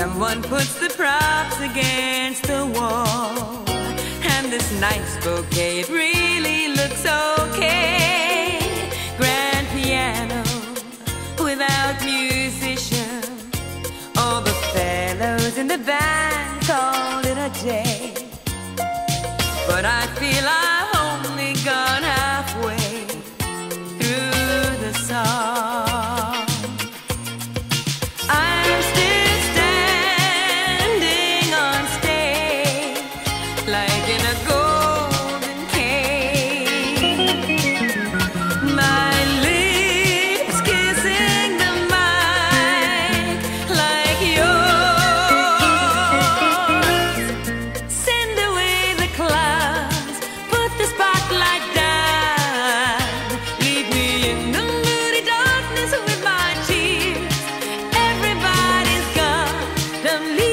Someone puts the props against the wall. And this nice bouquet, it really looks okay. Grand piano without musician. All the fellows in the band called it a day. But I feel I've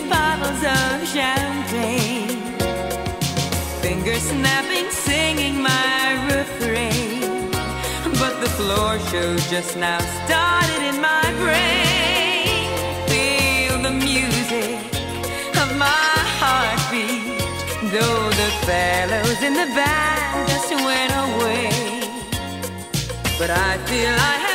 bottles of champagne. Fingers snapping, singing my refrain. But the floor show just now started in my brain. Feel the music of my heartbeat. Though the fellows in the band just went away. But I feel I have